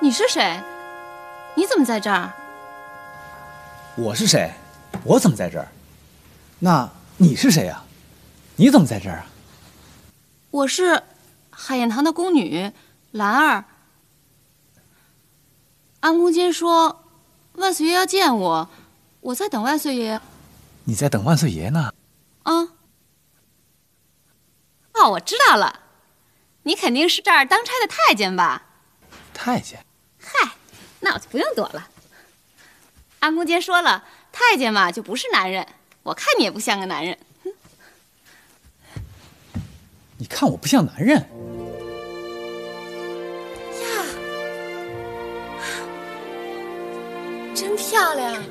你是谁？你怎么在这儿？我是谁？我怎么在这儿？那你是谁呀？你怎么在这儿啊？我是海晏堂的宫女兰儿。安宫监说，万岁爷要见我，我在等万岁爷。你在等万岁爷呢？啊？哦，我知道了，你肯定是这儿当差的太监吧？太监？嗨，那我就不用躲了。安公监说了，太监嘛就不是男人，我看你也不像个男人。你看我不像男人？呀，真漂亮，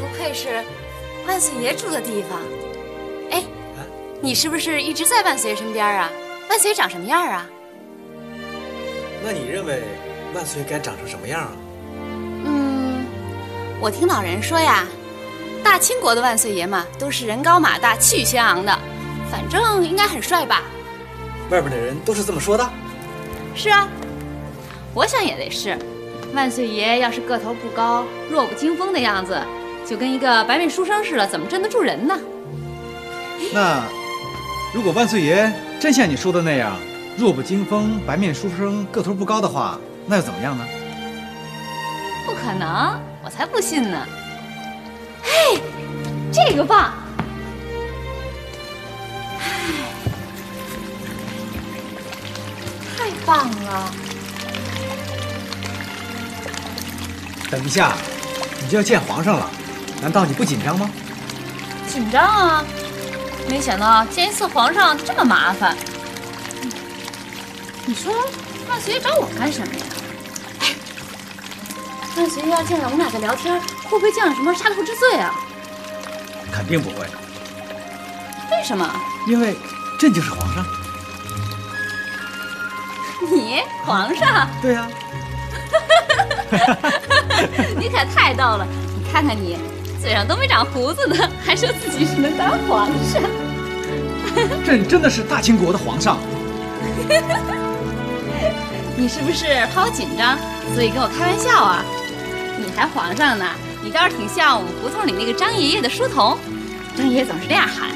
不愧是万岁爷住的地方。哎，你是不是一直在万岁爷身边啊？万岁爷长什么样啊？那你认为万岁该长成什么样啊？嗯，我听老人说呀。大清国的万岁爷嘛，都是人高马大、气宇轩昂的，反正应该很帅吧？外边的人都是这么说的。是啊，我想也得是。万岁爷要是个头不高、弱不禁风的样子，就跟一个白面书生似的，怎么镇得住人呢？那如果万岁爷真像你说的那样，弱不禁风、白面书生、个头不高的话，那又怎么样呢？不可能，我才不信呢。嘿，这个棒！哎，太棒了！等一下，你就要见皇上了，难道你不紧张吗？紧张啊！没想到见一次皇上这么麻烦。你说万岁爷找我干什么呀？哎，万岁爷要见了我们俩在聊天。会不会降什么杀头之罪啊？肯定不会。为什么？因为朕就是皇上。你皇上？对呀。你可太逗了！你看看你，嘴上都没长胡子呢，还说自己是能当皇上。朕真的是大清国的皇上。你是不是怕我紧张，所以跟我开玩笑啊？你还皇上呢？你倒是挺像我们胡同里那个张爷爷的书童，张爷爷总是这样喊：“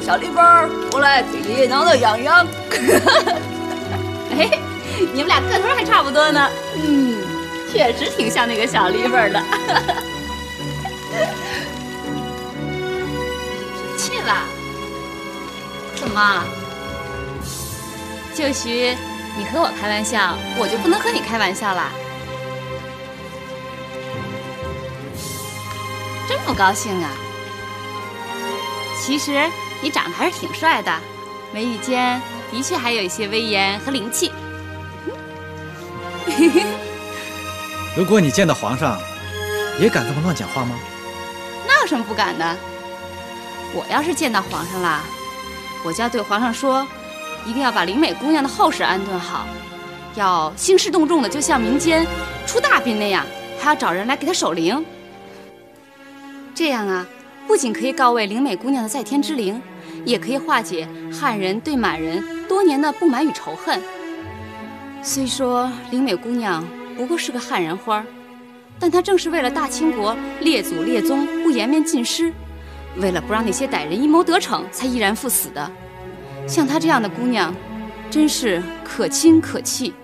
小李本过来给爷爷挠挠痒痒。”哎，你们俩个头还差不多呢，嗯，确实挺像那个小李本的。生气了，怎么？就许你和我开玩笑，我就不能和你开玩笑了？真不高兴啊！其实你长得还是挺帅的，眉宇间的确还有一些威严和灵气。如果你见到皇上，也敢这么乱讲话吗？那有什么不敢的？我要是见到皇上啦，我就要对皇上说，一定要把灵美姑娘的后事安顿好，要兴师动众的，就像民间出大殡那样，还要找人来给她守灵。这样啊，不仅可以告慰灵美姑娘的在天之灵，也可以化解汉人对满人多年的不满与仇恨。虽说灵美姑娘不过是个汉人花儿，但她正是为了大清国列祖列宗不颜面尽失，为了不让那些歹人阴谋得逞，才毅然赴死的。像她这样的姑娘，真是可亲可气。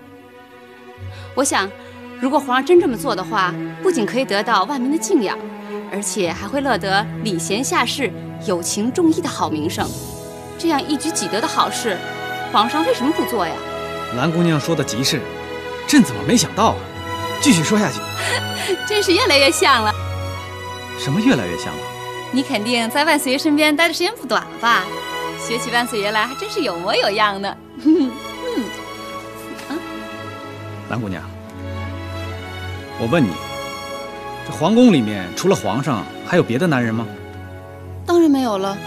我想，如果皇上真这么做的话，不仅可以得到万民的敬仰。而且还会乐得礼贤下士、有情重义的好名声，这样一举几得的好事，皇上为什么不做呀？兰姑娘说的极是，朕怎么没想到啊？继续说下去，真是越来越像了。什么越来越像了？你肯定在万岁爷身边待的时间不短了吧？学起万岁爷来还真是有模有样的。嗯，啊，兰姑娘，我问你。这皇宫里面除了皇上，还有别的男人吗？当然没有了。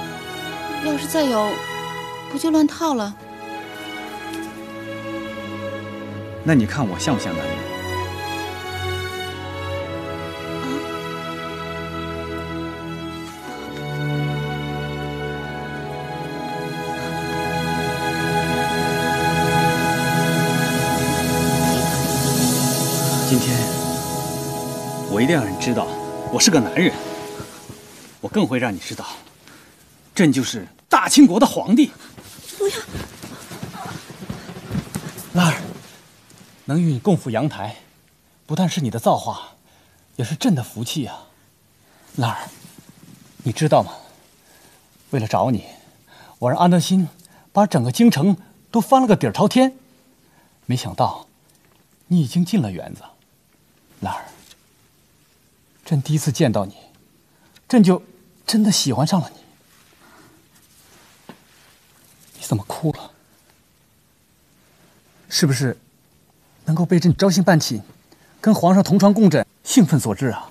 要是再有，不就乱套了？那你看我像不像男人？一定要让你知道，我是个男人。我更会让你知道，朕就是大清国的皇帝。不要，兰儿，能与你共赴阳台，不但是你的造化，也是朕的福气啊。兰儿，你知道吗？为了找你，我让安德辛把整个京城都翻了个底儿朝天，没想到你已经进了园子。兰儿，朕第一次见到你，朕就。真的喜欢上了你，你怎么哭了？是不是能够被朕招幸办寝，跟皇上同床共枕，兴奋所致啊？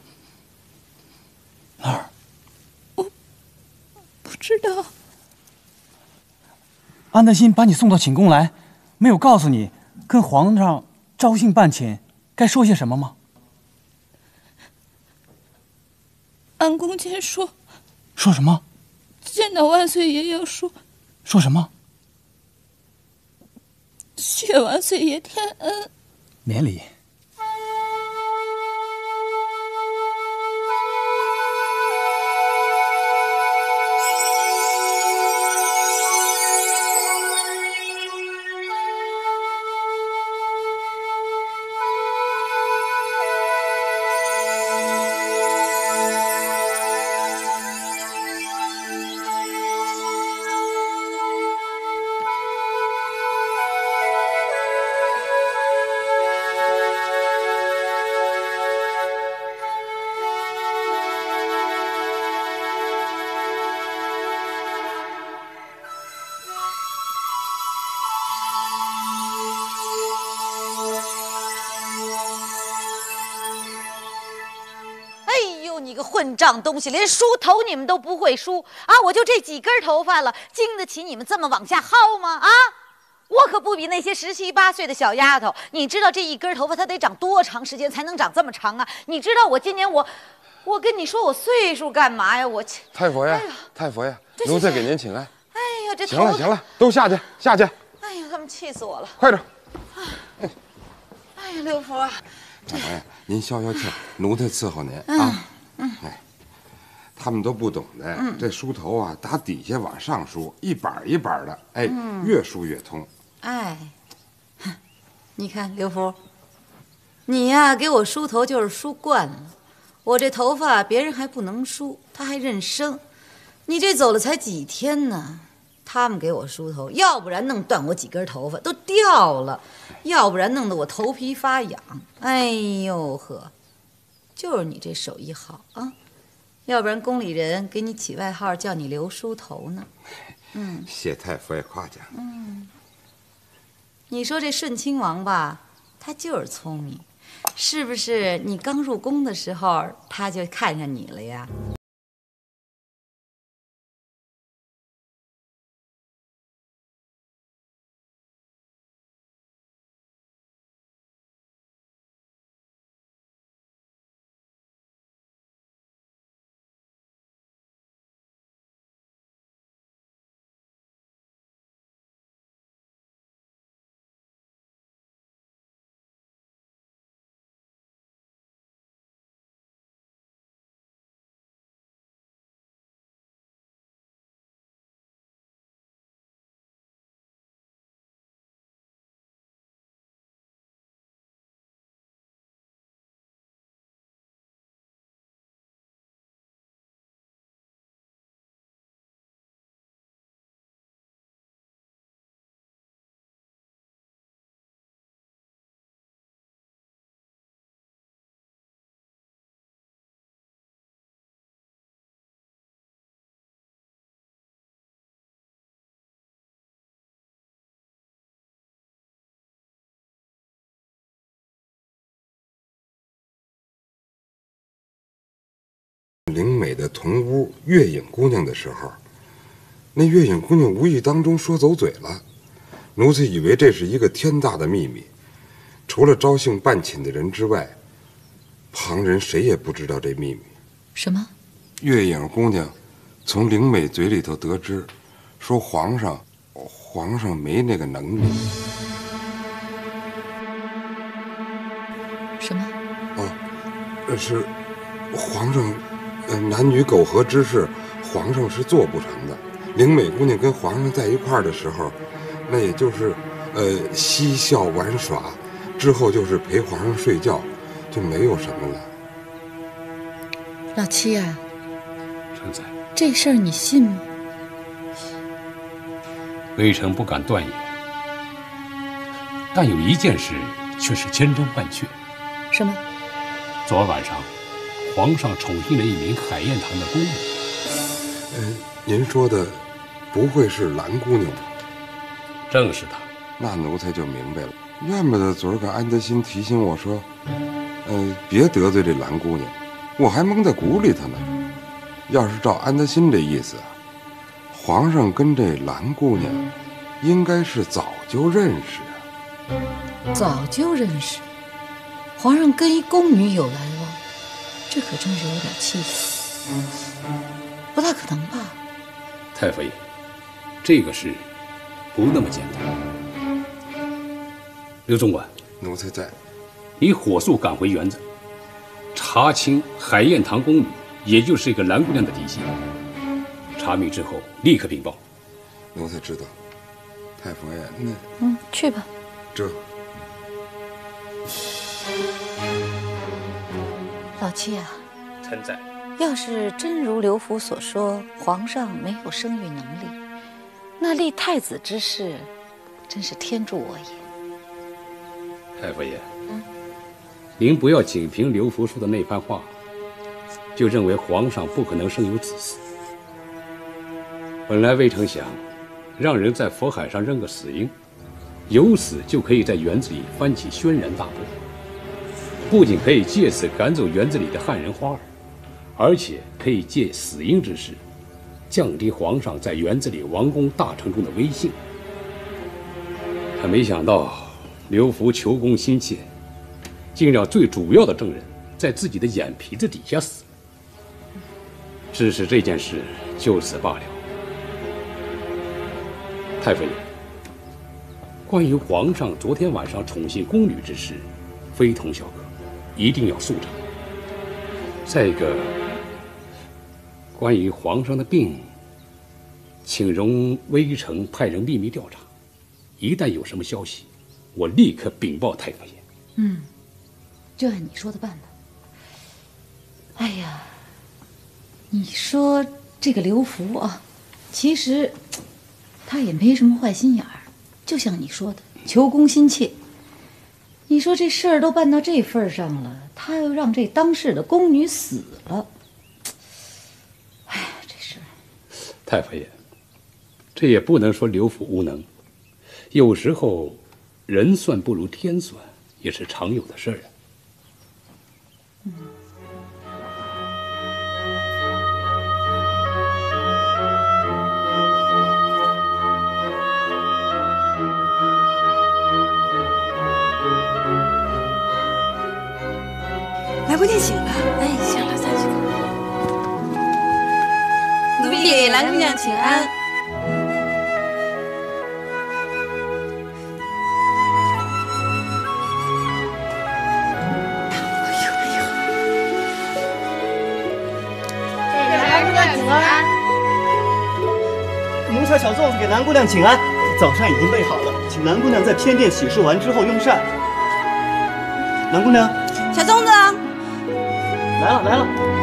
儿，我不知道。安德辛把你送到寝宫来，没有告诉你跟皇上招幸办寝该说些什么吗？安宫监说。说什么？见到万岁爷要说。说什么？谢万岁爷天恩。免礼。混账东西，连梳头你们都不会梳啊！我就这几根头发了，经得起你们这么往下薅吗？啊！我可不比那些十七八岁的小丫头。你知道这一根头发它得长多长时间才能长这么长啊？你知道我今年我，我跟你说我岁数干嘛呀？我太佛爷，太佛爷，奴才给您请安。哎呀，这行了行了，都下去下去。哎呀，他们气死我了！快点。哎呀，六福，太佛爷，您消消气，奴才伺候您啊。哎，他们都不懂的。这梳头啊，打底下往上梳，一板一板的，哎，越梳越通。哎，你看刘福，你呀给我梳头就是梳惯了。我这头发别人还不能梳，他还认生。你这走了才几天呢，他们给我梳头，要不然弄断我几根头发都掉了，要不然弄得我头皮发痒。哎呦呵。就是你这手艺好啊，要不然宫里人给你起外号叫你刘梳头呢。嗯，谢太傅也夸奖。嗯，你说这顺亲王吧，他就是聪明，是不是？你刚入宫的时候他就看上你了呀？灵美的同屋月影姑娘的时候，那月影姑娘无意当中说走嘴了，奴才以为这是一个天大的秘密，除了招幸办寝的人之外，旁人谁也不知道这秘密。什么？月影姑娘从灵美嘴里头得知，说皇上，皇上没那个能力。什什么？哦，呃是皇上，呃男女苟合之事，皇上是做不成的。灵美姑娘跟皇上在一块儿的时候，那也就是呃嬉笑玩耍，之后就是陪皇上睡觉，就没有什么了。老七啊，臣在，这事儿你信吗？微臣不敢断言，但有一件事却是千真万确。什么？昨晚上，皇上宠幸了一名海晏堂的宫女。嗯、您说的不会是蓝姑娘吧？正是她。那奴才就明白了，怨不得昨儿个安德兴提醒我说，呃，别得罪这蓝姑娘，我还蒙在鼓里头呢。要是照安德兴这意思啊，皇上跟这蓝姑娘应该是早就认识啊。早就认识。皇上跟一宫女有来往，这可真是有点气死。不大可能吧？太妃，这个事不那么简单。刘总管，奴才在。你火速赶回园子，查清海晏堂宫女，也就是这个蓝姑娘的底细。查明之后，立刻禀报。奴才知道。太佛爷，那嗯，去吧。这老七啊，臣在。要是真如刘福所说，皇上没有生育能力，那立太子之事，真是天助我也。太傅爷，您不要仅凭刘福说的那番话，就认为皇上不可能生有子嗣。本来微臣想，让人在佛海上扔个死婴，有死就可以在园子里翻起轩然大波，不仅可以借此赶走园子里的汉人花儿，而且可以借死婴之事，降低皇上在园子里王公大臣中的威信。可没想到。刘福求功心切，竟让最主要的证人在自己的眼皮子底下死。只是这件事就此罢了。太妃，关于皇上昨天晚上宠幸宫女之事，非同小可，一定要速成。再一个，关于皇上的病，请容微臣派人秘密调查，一旦有什么消息。我立刻禀报太傅爷。嗯，就按你说的办吧。哎呀，你说这个刘福啊，其实他也没什么坏心眼儿，就像你说的，求功心切。你说这事儿都办到这份上了，他又让这当世的宫女死了，哎呀，这事儿。太妃爷，这也不能说刘府无能，有时候。人算不如天算，也是常有的事儿啊。嗯。姑娘醒了，哎，醒了，三叔。奴婢给兰姑娘请安。小粽子给兰姑娘请安，早膳已经备好了，请兰姑娘在偏殿洗漱完之后用膳。兰姑娘，小粽子，来了来了。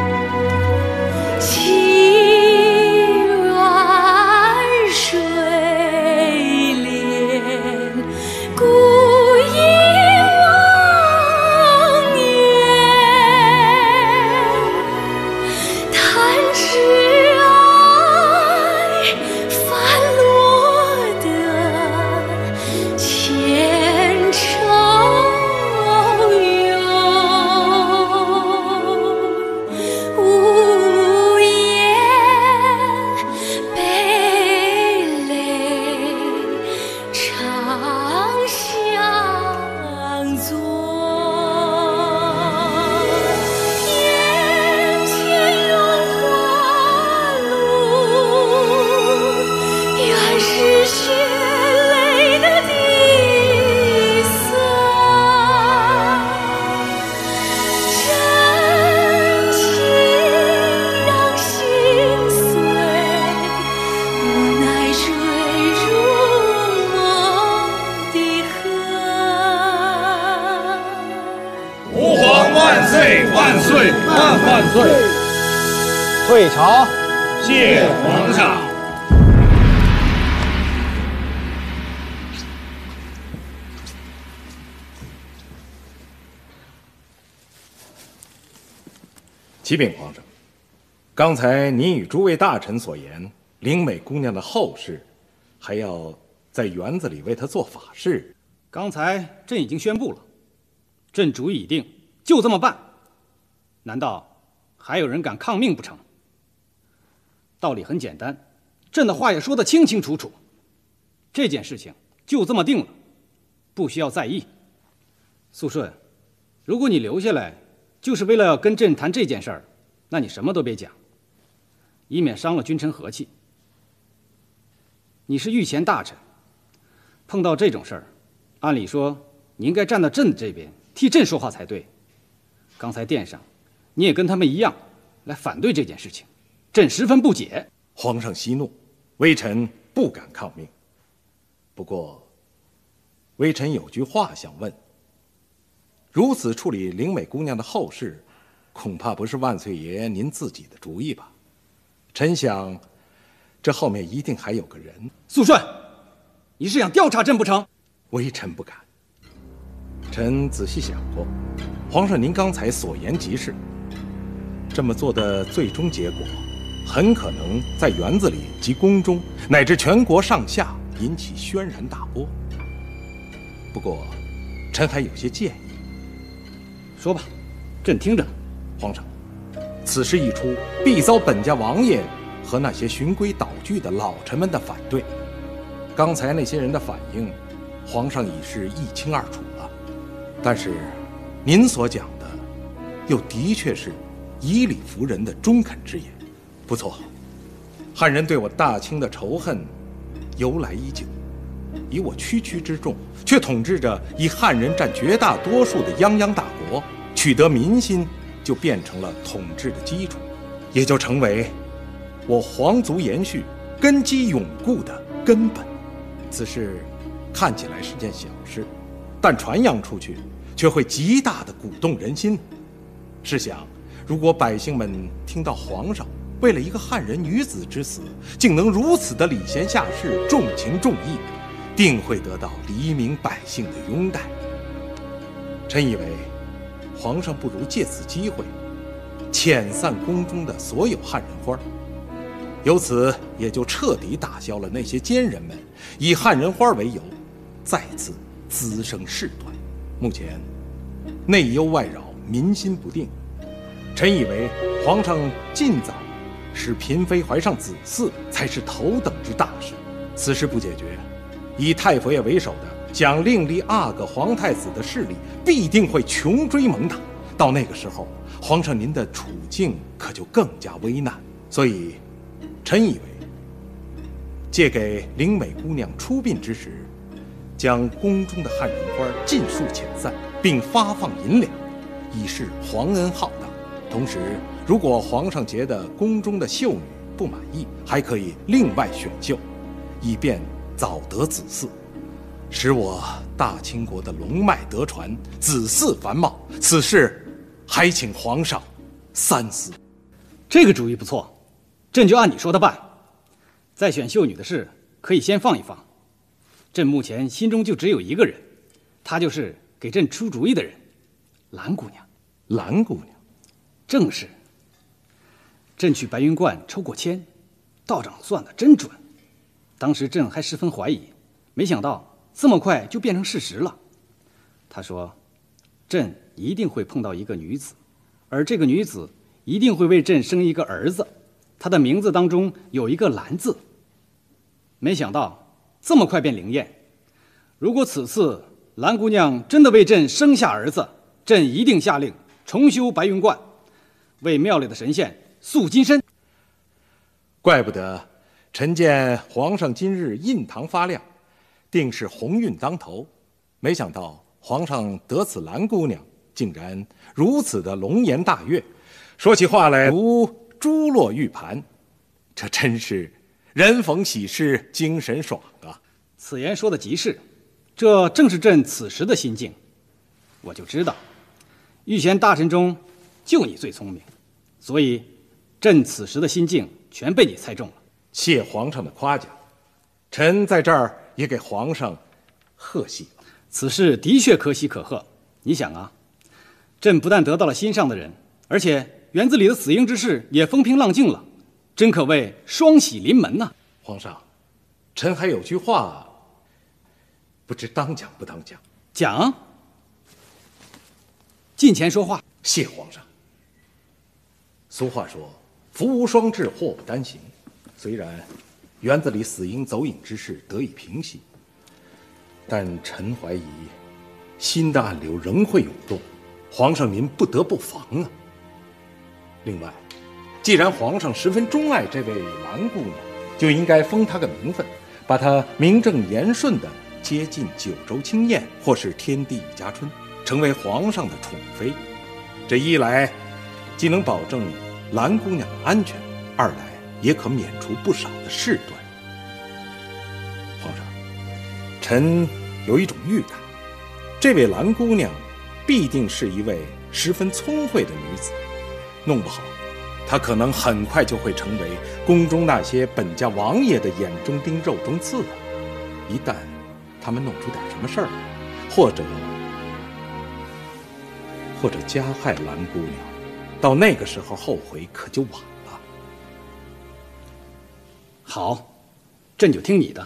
退朝，谢皇上。启禀皇上，刚才您与诸位大臣所言，灵美姑娘的后事，还要在园子里为她做法事。刚才朕已经宣布了，朕主意已定，就这么办。难道还有人敢抗命不成？道理很简单，朕的话也说得清清楚楚。这件事情就这么定了，不需要在意。肃顺，如果你留下来，就是为了要跟朕谈这件事儿，那你什么都别讲，以免伤了君臣和气。你是御前大臣，碰到这种事儿，按理说你应该站到朕这边，替朕说话才对。刚才殿上，你也跟他们一样来反对这件事情，朕十分不解。皇上息怒，微臣不敢抗命。不过，微臣有句话想问。如此处理灵美姑娘的后事，恐怕不是万岁爷您自己的主意吧？臣想，这后面一定还有个人。肃顺，你是想调查朕不成？微臣不敢。臣仔细想过，皇上您刚才所言极是。这么做的最终结果，很可能在园子里及宫中乃至全国上下引起轩然大波。不过，臣还有些建议。说吧，朕听着。皇上，此事一出，必遭本家王爷和那些循规蹈矩的老臣们的反对。刚才那些人的反应，皇上已是一清二楚了。但是，您所讲的，又的确是以理服人的中肯之言。不错，汉人对我大清的仇恨由来已久，以我区区之众。却统治着以汉人占绝大多数的泱泱大国，取得民心，就变成了统治的基础，也就成为我皇族延续、根基永固的根本。此事看起来是件小事，但传扬出去，却会极大的鼓动人心。试想，如果百姓们听到皇上为了一个汉人女子之死，竟能如此的礼贤下士、重情重义。定会得到黎民百姓的拥戴。臣以为，皇上不如借此机会，遣散宫中的所有汉人花由此也就彻底打消了那些奸人们以汉人花为由，再次滋生事端。目前，内忧外扰，民心不定。臣以为，皇上尽早使嫔妃怀上子嗣，才是头等之大事。此事不解决。以太佛爷为首的想另立阿哥皇太子的势力，必定会穷追猛打。到那个时候，皇上您的处境可就更加危难。所以，臣以为，借给灵美姑娘出殡之时，将宫中的汉人花尽数遣散，并发放银两，以示皇恩浩荡。同时，如果皇上觉得宫中的秀女不满意，还可以另外选秀，以便。早得子嗣，使我大清国的龙脉得传，子嗣繁茂。此事还请皇上三思。这个主意不错，朕就按你说的办。再选秀女的事可以先放一放。朕目前心中就只有一个人，她就是给朕出主意的人——蓝姑娘。蓝姑娘，正是。朕去白云观抽过签，道长算的真准。当时朕还十分怀疑，没想到这么快就变成事实了。他说：“朕一定会碰到一个女子，而这个女子一定会为朕生一个儿子，她的名字当中有一个‘兰’字。”没想到这么快变灵验。如果此次兰姑娘真的为朕生下儿子，朕一定下令重修白云观，为庙里的神仙塑金身。怪不得。臣见皇上今日印堂发亮，定是鸿运当头。没想到皇上得此兰姑娘，竟然如此的龙颜大悦，说起话来如珠落玉盘，这真是人逢喜事精神爽啊！此言说的极是，这正是朕此时的心境。我就知道，御前大臣中，就你最聪明，所以朕此时的心境全被你猜中了。谢皇上的夸奖，臣在这儿也给皇上贺喜了。此事的确可喜可贺。你想啊，朕不但得到了心上的人，而且园子里的死婴之事也风平浪静了，真可谓双喜临门呐！皇上，臣还有句话，不知当讲不当讲？讲。近前说话。谢皇上。俗话说：“福无双至，祸不单行。”虽然园子里死婴走影之事得以平息，但臣怀疑新的暗流仍会涌动。皇上您不得不防啊。另外，既然皇上十分钟爱这位兰姑娘，就应该封她个名分，把她名正言顺地接进九州清晏，或是天地一家春。成为皇上的宠妃，这一来既能保证蓝姑娘的安全，二来也可免除不少的事端。皇上，臣有一种预感，这位蓝姑娘必定是一位十分聪慧的女子，弄不好，她可能很快就会成为宫中那些本家王爷的眼中钉、肉中刺了。一旦他们弄出点什么事儿，或者……或者加害蓝姑娘，到那个时候后悔可就晚了。好，朕就听你的。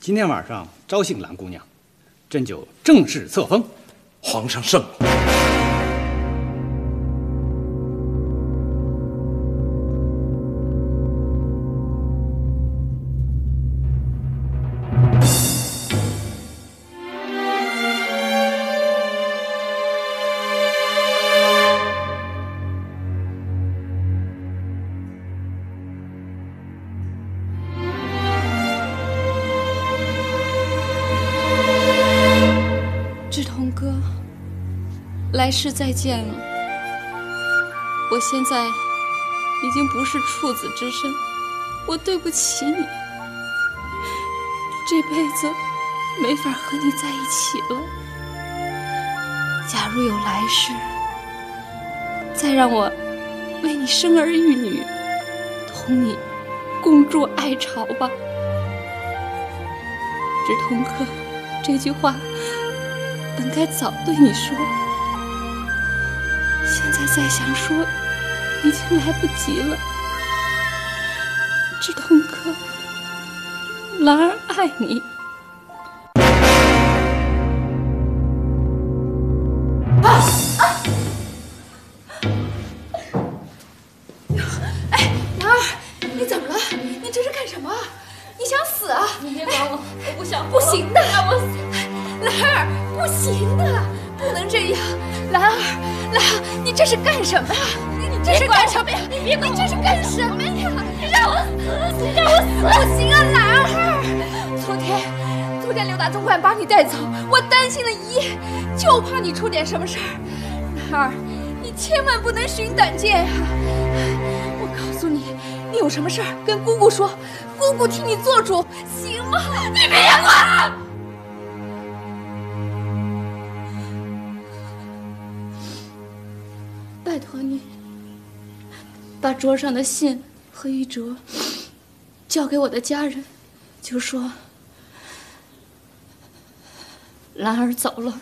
今天晚上招幸兰姑娘，朕就正式册封。皇上圣明。来世再见了。我现在已经不是处子之身，我对不起你，这辈子没法和你在一起了。假如有来世，再让我为你生儿育女，同你共筑爱巢吧。志同客，这句话本该早对你说。现在再想说，已经来不及了。志同哥，兰儿爱你。啊啊！哎，兰儿，你怎么了？你这是干什么？你想死啊？你别管我，我不想。不行的，让我死。兰儿，不行的，不能这样，兰儿。兰儿，你这是干什么呀？你你这是干什么呀？你别你这是干什么呀？你让我死！你让我死！不行啊，兰儿！昨天，昨天刘大总管把你带走，我担心了一夜，就怕你出点什么事儿。兰儿，你千万不能寻短见啊！我告诉你，你有什么事儿跟姑姑说，姑姑替你做主，行吗？你别管！把桌上的信和玉镯交给我的家人，就说兰儿走了。